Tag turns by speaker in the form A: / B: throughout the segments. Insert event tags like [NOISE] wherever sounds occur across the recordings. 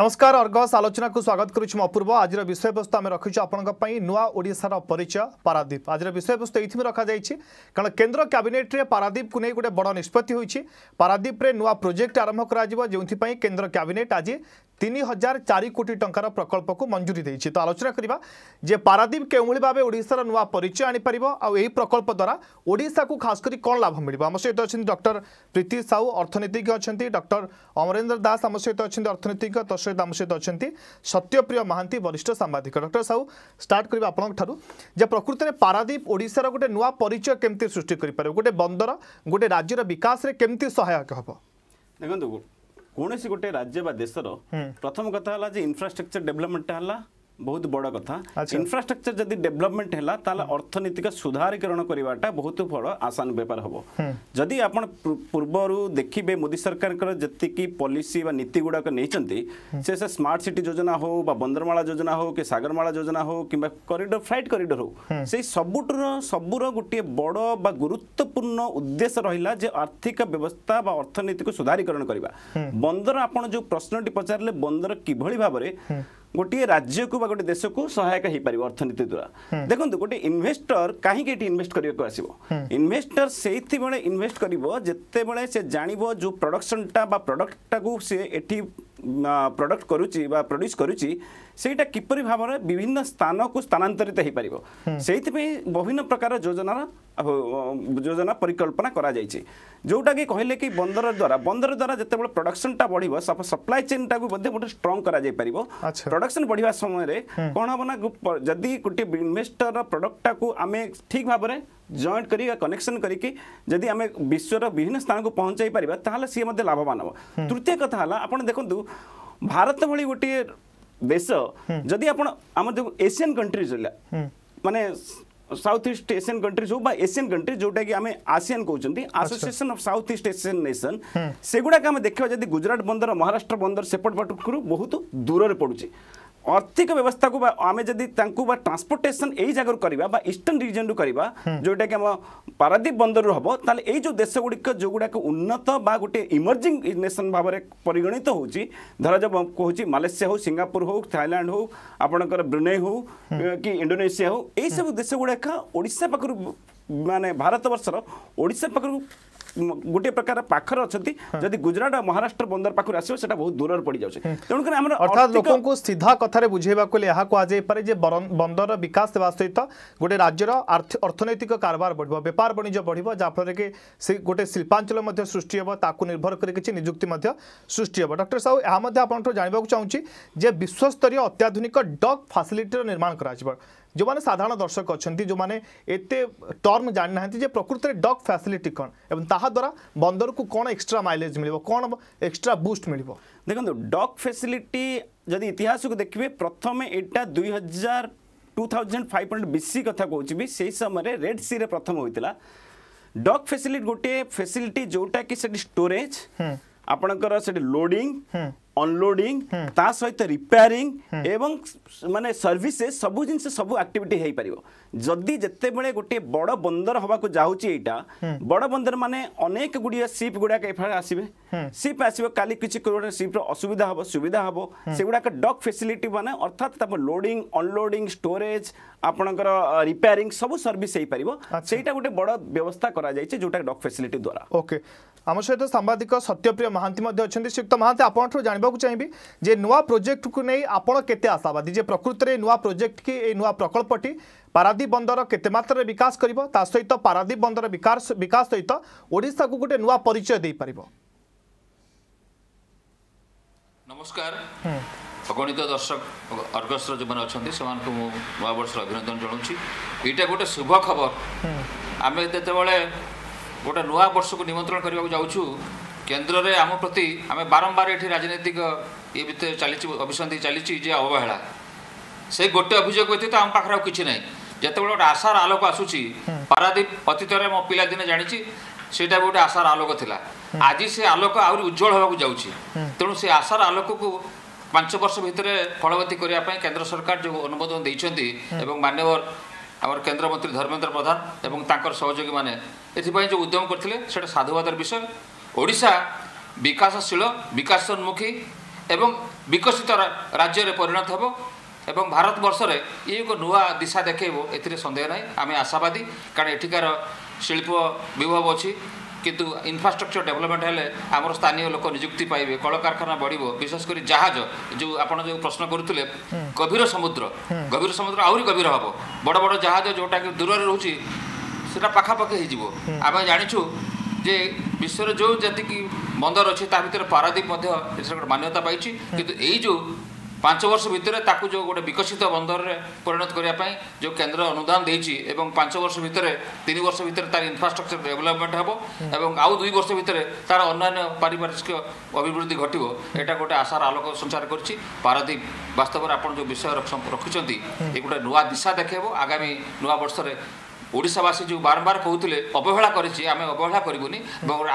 A: নমস্কার অর্গস আলোচনাকে স্বাগত করুছি মু অপূর্ব আজির বিষয়বস্তু আমি রাখিছু আপনার নূয়া ওড়শার পরিচয় পারাদ্বীপ আজির বিষয়বস্তু এই রখাযাই কারণ কেন্দ্র ক্যাবিনেট্রে পারাদ্বীপকে নিয়ে গোটে বড় নিষ্পতি হয়েছে পারাদ্বীপে নূয়া প্রোজেক্ট আরম্ভ করা যে কেন্দ্র ক্যাবিনেট আজ তিন হাজার চারি কোটি টঙ্কার প্রকল্পক মঞ্জুরি দিয়েছে তো আলোচনা করা যে পারাদ্বীপ কেউভাবে ভাবে ওড়শার নয় পরিচয় আনিপার এই প্রকল্প দ্বারা ওড়শাকু খাস করে কম লাভ মিলবে আমার সহ অনেক ডক্টর প্রীতি সাউ অর্থনীতিজ্ঞ অনেক ডক্টর অমরেন্দ্র দাস আমার সহ অনেক অর্থনীতিজ্ঞ তো সহ আমার সহ অনেক সত্যপ্রিয় মহান্তি বরিষ্ঠ সাংবাদিক ডক্টর সাউ স্টার্ট করা আপনার ঠার যে প্রকৃতরে পারাদ্বীপ ওড়শার গোটে নয় পরিচয় কমিটি সৃষ্টি করে পারে গোটে বন্দর গোটে রাজ্যের বিকাশে কমিটি সহায়ক হব
B: দেখুন कसैस गोटे राज्य बासर प्रथम कथा होला इन्फ्रास्ट्रक्चर डेभलपमेन्ट टा ବହୁତ ବଡ଼ କଥା ଇନଫ୍ରାଷ୍ଟ୍ରକ୍ଚର ଯଦି ଡେଭଲପମେଣ୍ଟ ହେଲା ତାହେଲେ ଅର୍ଥନୀତିକ ସୁଧାରୀକରଣ କରିବାଟା ବହୁତ ବଡ଼ ଆସାନ ବେପାର ହେବ ଯଦି ଆପଣ ପୂର୍ବରୁ ଦେଖିବେ ମୋଦି ସରକାରଙ୍କର ଯେତିକି ପଲିସି ବା ନୀତି ଗୁଡ଼ାକ ନେଇଛନ୍ତି ସେ ସେ ସ୍ମାର୍ଟ ସିଟି ଯୋଜନା ହଉ ବା ବନ୍ଦରମାଳା ଯୋଜନା ହଉ କି ସାଗରମାଳା ଯୋଜନା ହଉ କିମ୍ବା କରିଡର ଫ୍ଲାଇଟ୍ କରିଡର ହଉ ସେଇ ସବୁଠୁର ସବୁର ଗୋଟିଏ ବଡ଼ ବା ଗୁରୁତ୍ୱପୂର୍ଣ୍ଣ ଉଦ୍ଦେଶ୍ୟ ରହିଲା ଯେ ଆର୍ଥିକ ବ୍ୟବସ୍ଥା ବା ଅର୍ଥନୀତିକୁ ସୁଧାରୀକରଣ କରିବା ବନ୍ଦର ଆପଣ ଯେଉଁ ପ୍ରଶ୍ନଟି ପଚାରିଲେ ବନ୍ଦର କିଭଳି ଭାବରେ ଗୋଟିଏ ରାଜ୍ୟକୁ ବା ଗୋଟେ ଦେଶକୁ ସହାୟକ ହେଇପାରିବ ଅର୍ଥନୀତି ଦ୍ୱାରା ଦେଖନ୍ତୁ ଗୋଟେ ଇନଭେଷ୍ଟର କାହିଁକି ଏଠି ଇନଭେଷ୍ଟ କରିବାକୁ ଆସିବ ଇନଭେଷ୍ଟର ସେଇଥିବେଳେ ଇନଭେଷ୍ଟ କରିବ ଯେତେବେଳେ ସେ ଜାଣିବ ଯେଉଁ ପ୍ରଡକ୍ସନଟା ବା ପ୍ରଡକ୍ଟଟାକୁ ସେ ଏଠି ପ୍ରଡକ୍ଟ କରୁଛି ବା ପ୍ରଡ୍ୟୁସ୍ କରୁଛି ସେଇଟା କିପରି ଭାବରେ ବିଭିନ୍ନ ସ୍ଥାନକୁ ସ୍ଥାନାନ୍ତରିତ ହେଇପାରିବ ସେଇଥିପାଇଁ ବିଭିନ୍ନ ପ୍ରକାର ଯୋଜନାର যোজনা পরিকল্পনা করা যাইছে ଯେଉଁଟାକି କହିଲେ କି ବନ୍ଦର ଦ୍ୱାରା ବନ୍ଦର ଦ୍ୱାରା ଯେତେବେଳେ ପ୍ରଡକ୍ସନଟା ବଢ଼ିବ ସପ୍ଲାଏ ଚେନ୍ଟାକୁ ମଧ୍ୟ ଗୋଟେ ଷ୍ଟ୍ରଙ୍ଗ କରାଯାଇପାରିବ ପ୍ରଡକ୍ସନ ବଢ଼ିବା ସମୟରେ କ'ଣ ହେବ ନା ଯଦି ଗୋଟିଏ ଇନଭେଷ୍ଟରର ପ୍ରଡକ୍ଟଟାକୁ ଆମେ ଠିକ୍ ଭାବରେ জয়েন্ট করি বা কনেকশন করি যদি আমি বিশ্বর বিভিন্ন স্থানক পৌঁছাই পারিবা তাহলে সি মধ্যে লাভবান হব তৃতীয় কথা হল আপনার দেখুন ভারত ভি গোটিয়ে দেশ যদি আপনার আমার যে এসিয়ান কন্ট্রিজ মানে ସାଉଥ୍ ଇଷ୍ଟ ଏସିଆନ୍ କଣ୍ଟ୍ରି ହଉ ବା ଏସିଆନ୍ କଣ୍ଟ୍ରି ଯେଉଁଟାକି ଆମେ ଆସିଆନ୍ କହୁଛନ୍ତି association of south east Asian nation ସେଗୁଡ଼ାକ ଆମେ ଦେଖିବା ଯଦି ଗୁଜରାଟ ବନ୍ଦର ମହାରାଷ୍ଟ୍ର ବନ୍ଦର ସେପଟ ପଟରୁ ବହୁତ ଦୂରରେ ପଡ଼ୁଛି অর্থিক ব্যবস্থা আমি যদি তাঁকু বা ট্রান্সপোর্টেসন এই জায়গার করা বা ইষ্টর্ন রিজন রু করা যেটা কি আমার পারাদ্বীপ বন্দর হব তাহলে এই যে দেশগুড়ি যেগুড়া উন্নত বা গোটে ইমর্জিং নেসন ভাবে পরিগণিত হচ্ছে ধর যে কুচি মালয়েসিয়া হোক সিঙ্গাপুর হোক থাইল্যান্ড হোক আপনার ব্রুনেই হোক কি ইন্ডোনেসিয়া হোক এইসব দেশগুড়া ওড়শা পাখু মানে ভারতবর্ষর ওড়শা পাখু ଗୋଟିଏ ପ୍ରକାର ପାଖରେ ଅଛନ୍ତି ଯଦି ଗୁଜରାଟ ମହାରାଷ୍ଟ୍ର ବନ୍ଦର ପାଖରୁ ଆସିବ ସେଟା ବହୁତ ଦୂରରେ ପଡ଼ିଯାଉଛି ତେଣୁକରି ଆମର ଅର୍ଥାତ୍
A: ଲୋକଙ୍କୁ ସିଧା କଥାରେ ବୁଝେଇବାକୁ ହେଲେ ଏହା କୁହାଯାଇପାରେ ଯେ ବନ୍ଦରର ବିକାଶ ହେବା ସହିତ ଗୋଟେ ରାଜ୍ୟର ଅର୍ଥନୈତିକ କାରବାର ବଢ଼ିବ ବେପାର ବାଣିଜ୍ୟ ବଢ଼ିବ ଯାହାଫଳରେ କି ସେ ଗୋଟେ ଶିଳ୍ପାଞ୍ଚଳ ମଧ୍ୟ ସୃଷ୍ଟି ହେବ ତାକୁ ନିର୍ଭର କରି କିଛି ନିଯୁକ୍ତି ମଧ୍ୟ ସୃଷ୍ଟି ହେବ ଡକ୍ଟର ସାହୁ ଏହା ମଧ୍ୟ ଆପଣଙ୍କଠୁ ଜାଣିବାକୁ ଚାହୁଁଛି ଯେ ବିଶ୍ୱସ୍ତରୀୟ ଅତ୍ୟାଧୁନିକ ଡକ୍ ଫାସିଲିଟିର ନିର୍ମାଣ କରାଯିବ ଯେଉଁମାନେ ସାଧାରଣ ଦର୍ଶକ ଅଛନ୍ତି ଯେଉଁମାନେ ଏତେ ଟର୍ମ ଜାଣିନାହାନ୍ତି ଯେ ପ୍ରକୃତରେ ଡକ୍ ଫ୍ୟାସିଲିଟି କ'ଣ ଏବଂ ତାହାଦ୍ୱାରା ବନ୍ଦରକୁ କ'ଣ ଏକ୍ସଟ୍ରା ମାଇଲେଜ୍ ମିଳିବ କ'ଣ ଏକ୍ସଟ୍ରା ବୁଷ୍ଟ ମିଳିବ
B: ଦେଖନ୍ତୁ ଡକ୍ ଫ୍ୟାସିଲିଟି ଯଦି ଇତିହାସକୁ ଦେଖିବେ ପ୍ରଥମେ ଏଇଟା ଦୁଇ ହଜାର two thousand five hundred BC କଥା କହୁଛି ବି ସେହି ସମୟରେ ରେଡ୍ ସିରେ ପ୍ରଥମ ହୋଇଥିଲା ଡକ୍ ଫ୍ୟାସିଲିଟି ଗୋଟିଏ ଫ୍ୟାସିଲିଟି ଯେଉଁଟାକି ସେଠି ଷ୍ଟୋରେଜ୍ ଆପଣଙ୍କର ସେଠି ଲୋଡିଂ ଅନଲୋଡିଂ ତା ସହିତ ରିପେୟାରିଂ ଏବଂ ମାନେ ସର୍ଭିସେସ୍ ସବୁ ଜିନିଷ ସବୁ ଆକ୍ଟିଭିଟି ହେଇପାରିବ ଯଦି ଯେତେବେଳେ ଗୋଟିଏ ବଡ଼ ବନ୍ଦର ହେବାକୁ ଯାଉଛି ଏଇଟା ବଡ଼ ବନ୍ଦର ମାନେ ଅନେକ ଗୁଡ଼ିଏ ସିପ୍ ଗୁଡ଼ାକ ଏଠାରେ ଆସିବେ ସିପ୍ ଆସିବ କାଲି କିଛି ଗୋଟେ ସିପ୍ର ଅସୁବିଧା ହେବ ସୁବିଧା ହେବ ସେଗୁଡ଼ାକ ଡକ୍ ଫେସିଲିଟି ମାନେ ଅର୍ଥାତ୍ ତାପ ଲୋଡିଂ ଅନଲୋଡିଂ ଷ୍ଟୋରେଜ୍ ଆପଣଙ୍କର ରିପେୟାରିଂ ସବୁ ସର୍ଭିସ୍ ହେଇପାରିବ ସେଇଟା ଗୋଟେ ବଡ଼ ବ୍ୟବସ୍ଥା କରାଯାଇଛି ଯେଉଁଟା ଡକ୍ ଫେସିଲିଟି ଦ୍ୱାରା
A: ଓକେ ଆମ ସହିତ ସାମ୍ବାଦିକ ସତ୍ୟପ୍ରିୟ ମହାନ୍ତି ମଧ୍ୟ ଅଛନ୍ତି ଶ୍ରୀଯୁକ୍ତ ମହାନ୍ତି ଆପଣଙ୍କଠୁ ଜାଣିବାକୁ ଚାହିଁବି ଯେ ନୂଆ ପ୍ରୋଜେକ୍ଟକୁ ନେଇ ଆପଣ କେତେ ଆଶାବାଦୀ ଯେ ପ୍ରକୃତରେ ନୂଆ ପ୍ରୋଜେକ୍ଟ କି ଏଇ ନୂଆ ପ୍ରକଳ୍ପଟି ପାରାଦ୍ୱୀପ ବନ୍ଦର କେତେ ମାତ୍ରାରେ ବିକାଶ କରିବ ତା ସହିତ ପାରାଦ୍ୱୀପ ବନ୍ଦର ବିକାଶ ବିକାଶ ସହିତ ଓଡ଼ିଶାକୁ ଗୋଟେ ନୂଆ ପରିଚୟ ଦେଇପାରିବ
C: ନମସ୍କାର ଅଗଣିତ ଦର୍ଶକ ଅର୍ଗସ୍ର ଯେଉଁମାନେ ଅଛନ୍ତି ସେମାନଙ୍କୁ ମୁଁ ନୂଆବର୍ଷର ଅଭିନନ୍ଦନ ଜଣାଉଛି ଏଇଟା ଗୋଟେ ଶୁଭ ଖବର ଆମେ ଯେତେବେଳେ ଗୋଟେ ନୂଆ ବର୍ଷକୁ ନିମନ୍ତ୍ରଣ କରିବାକୁ ଯାଉଛୁ କେନ୍ଦ୍ରରେ ଆମ ପ୍ରତି ଆମେ ବାରମ୍ବାର ଏଠି ରାଜନୈତିକ ଇଏ ଭିତରେ ଚାଲିଛି ଅଭିସନ୍ଧି ଚାଲିଛି ଯେ ଅବହେଳା ସେ ଗୋଟେ ଅଭିଯୋଗ ବ୍ୟତୀତ ଆମ ପାଖରେ ଆଉ କିଛି ନାହିଁ ଯେତେବେଳେ ଗୋଟେ ଆଶାର ଆଲୋକ ଆସୁଛି ପାରାଦୀପ ଅତୀତରେ ମୋ ପିଲାଦିନେ ଜାଣିଛି ସେଇଟା ବି ଗୋଟେ ଆଶାର ଆଲୋକ ଥିଲା ଆଜି ସେ ଆଲୋକ ଆହୁରି ଉଜ୍ଜଳ ହେବାକୁ ଯାଉଛି ତେଣୁ ସେ ଆଶାର ଆଲୋକକୁ ପାଞ୍ଚ ବର୍ଷ ଭିତରେ ଫଳବତୀ କରିବା ପାଇଁ କେନ୍ଦ୍ର ସରକାର ଯେଉଁ ଅନୁମୋଦନ ଦେଇଛନ୍ତି ଏବଂ ମାନ୍ୟବର আমার কেন্দ্রমন্ত্রী ধর্মেন্দ্র প্রধান এবং তাঁর সহযোগী মানে এথিপাই যে উদ্যম করলে সেটা সাধুবাদের বিষয় ওড়শা বিকাশশীল বিকাশোন্মুখী এবং বিকশিত রাজ্যের পরিণত হব এবং ভারতবর্ষের ইয়ে এক নূয়া দিশা দেখব এতে সন্দেহ নাই আমি আশাবাদী কারণ এঠিকার শিল্প বিভব অ কিন্তু ইনফ্রাষ্ট্রকচর ଡେଭଲପମେଣ୍ଟ ହେଲେ ଆମର ସ୍ଥାନୀୟ ଲୋକ ନିଯୁକ୍ତି ପାଇବେ କଳକାରଖାନା ବଢ଼ିବ ବିଶେଷ କରି ଜାହାଜ ଯେଉଁ ଆପଣ ଯେଉଁ ପ୍ରଶ୍ନ କରୁଥିଲେ ଗଭୀର ସମୁଦ୍ର ଗଭୀର ସମୁଦ୍ର ଆହୁରି ଗଭୀର ହେବ ବଡ଼ ବଡ଼ ଜାହାଜ ଯେଉଁଟାକି ଦୂରରେ ରହୁଛି ସେଟା ପାଖାପାଖି ହେଇଯିବ ଆମେ ଜାଣିଛୁ ଯେ ବିଶ୍ୱରେ ଯେଉଁ ଯେତିକି ବନ୍ଦର ଅଛି ତା ଭିତରେ ପାରାଦ୍ୱୀପ ମଧ୍ୟ ମାନ୍ୟତା ପାଇଛି କିନ୍ତୁ ଏଇ ଯେଉଁ ପାଞ୍ଚ ବର୍ଷ ଭିତରେ ତାକୁ ଯେଉଁ ଗୋଟେ ବିକଶିତ ବନ୍ଦରରେ ପରିଣତ କରିବା ପାଇଁ ଯେଉଁ କେନ୍ଦ୍ର ଅନୁଦାନ ଦେଇଛି ଏବଂ ପାଞ୍ଚ ବର୍ଷ ଭିତରେ ତିନି ବର୍ଷ ଭିତରେ ତାର ଇନଫ୍ରାଷ୍ଟ୍ରକ୍ଚର ଡେଭଲପମେଣ୍ଟ ହେବ ଏବଂ ଆଉ ଦୁଇ ବର୍ଷ ଭିତରେ ତାର ଅନ୍ୟାନ୍ୟ ପାରିପାର୍ଶ୍ୱିକ ଅଭିବୃଦ୍ଧି ଘଟିବ ଏଇଟା ଗୋଟେ ଆଶାର ଆଲୋକ ସଞ୍ଚାର କରିଛି ପାରାଦୀପ ବାସ୍ତବରେ ଆପଣ ଯେଉଁ ବିଷୟ ରଖିଛନ୍ତି ଏ ଗୋଟେ ନୂଆ ଦିଶା ଦେଖାଇବ ଆଗାମୀ ନୂଆ ବର୍ଷରେ ଓଡ଼ିଶାବାସୀ ଯେଉଁ ବାରମ୍ବାର କହୁଥିଲେ ଅବହେଳା କରିଛି ଆମେ ଅବହେଳା କରିବୁନି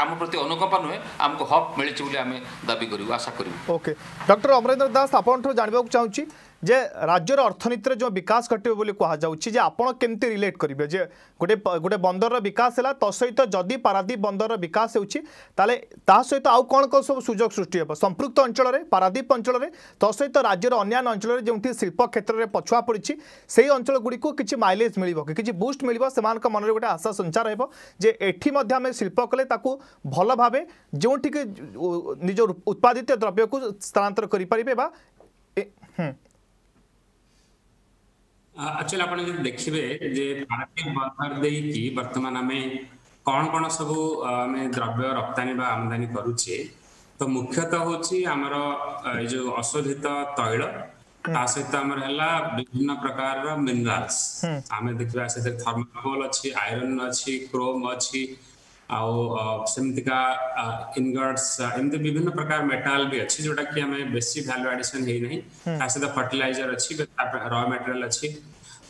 C: ଆମ ପ୍ରତି ଅନୁକମ୍ପା ନୁହେଁ ଆମକୁ ହକ୍ ମିଳିଛି ବୋଲି ଆମେ ଦାବି କରିବୁ ଆଶା କରିବୁ
A: ଓକେ ଡକ୍ଟର ଅମରେନ୍ଦ୍ର ଦାସ ଆପଣଙ୍କଠୁ ଜାଣିବାକୁ ଚାହୁଁଛି जे राज्य अर्थनीतिर जो विकास घटे कहुच्छे जे आप के रिलेट करेंगे जे गोटे गोटे बंदर विकास है तो सहित जदि पारादीप बंदर विकास होता सहित आउ कौन कौन सब सुजोग सृष्टि हो संपुक्त तो अंचल पारादीप अंचल सहित राज्यर अन्न अंचल जो शिल्प क्षेत्र में पछुआ पड़ी से ही अंचलगुड़ को किसी माइलेज मिल कि बुस्ट मिल मन में गोटे आशा संचार हो ये शिल्प कले भल भाव जो निज उत्पादित द्रव्य को स्थानातर करें
D: ଆକ୍ଚୁଆଲି ଆପଣ ଯଦି ଦେଖିବେ ଯେ ଭାରତୀୟ ବଜାର ଦେଇକି ବର୍ତ୍ତମାନ ଆମେ କ'ଣ କ'ଣ ସବୁ ଆମେ ଦ୍ରବ୍ୟ ରପ୍ତାନୀ ବା ଆମଦାନୀ କରୁଛେ ତ ମୁଖ୍ୟତଃ ହଉଛି ଆମର ଏଇ ଯୋଉ ଅଶୋଧିତ ତୈଳ ତା ସହିତ ଆମର ହେଲା ବିଭିନ୍ନ ପ୍ରକାରର ମିନେରାଲ୍ସ ଆମେ ଦେଖିବା ସେଥିରେ ଥର୍ମାକୋଲ ଅଛି ଆଇରନ୍ ଅଛି କ୍ରୋମ ଅଛି ଆଉ ସେମିତିକା ଇନଗଟ୍ସ ଏମିତି ବିଭିନ୍ନ ପ୍ରକାର ମେଟାଲ ବି ଅଛି ଯୋଉଟା କି ଆମେ ବେଶୀ ଭ୍ୟାଲୁ ଆଡିସନ ହେଇନାହିଁ ତା ସହିତ ଫର୍ଟିଲାଇଜର ଅଛି ର ମେଟେରିଆଲ ଅଛି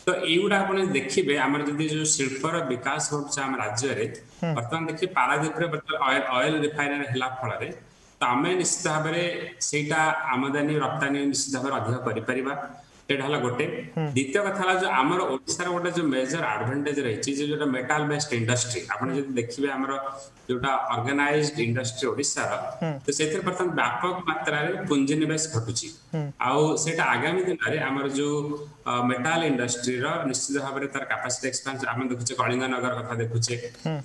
D: ତ ଏଇଗୁଡା ଆପଣ ଦେଖିବେ ଆମର ଯଦି ଯୋଉ ଶିଳ୍ପର ବିକାଶ ଘଟୁଛି ଆମ ରାଜ୍ୟରେ ବର୍ତ୍ତମାନ ଦେଖି ପାରାଦୀପରେ ବର୍ତ୍ତମାନ ଅଏଲ ରିଫାଇନାରୀ ହେଲା ଫଳରେ ତ ଆମେ ନିଶ୍ଚିତ ଭାବରେ ସେଇଟା ଆମଦାନୀ ରପ୍ତାନୀ ନିଶ୍ଚିତ ଭାବରେ ଅଧିକ କରିପାରିବା ସେଇଟା ହେଲା ଗୋଟେ ଦ୍ୱିତୀୟ କଥା ହେଲା ଯୋଉ ଆମର ଓଡ଼ିଶାର ଗୋଟେ ଯୋଉ ମେଜର ଆଡଭାଣ୍ଟେଜ ରହିଛି ଯେ ଯୋଉଟା ମେଟାଲ ବେସ୍ଡ ଇଣ୍ଡଷ୍ଟ୍ରି ଆପଣ ଯଦି ଦେଖିବେ ଆମର ଯୋଉଟା ଅର୍ଗାନାଇଜଡ ଇଣ୍ଡଷ୍ଟ୍ରି ଓଡ଼ିଶାର ତ ସେଥିରେ ବର୍ତ୍ତମାନ ବ୍ୟାପକ ମାତ୍ରାରେ ପୁଞ୍ଜି ନିବେଶ ଘଟୁଛି ଆଉ ସେଇଟା ଆଗାମୀ ଦିନରେ ଆମର ଯୋଉ ମେଟାଲ ଇଣ୍ଡଷ୍ଟ୍ରିର ନିଶ୍ଚିତ ଭାବରେ ତାର କାପାସିଟି ଏକ୍ସପାନ୍ସ ଆମେ ଦେଖୁଛେ କଳିଙ୍ଗନଗର କଥା ଦେଖୁଛେ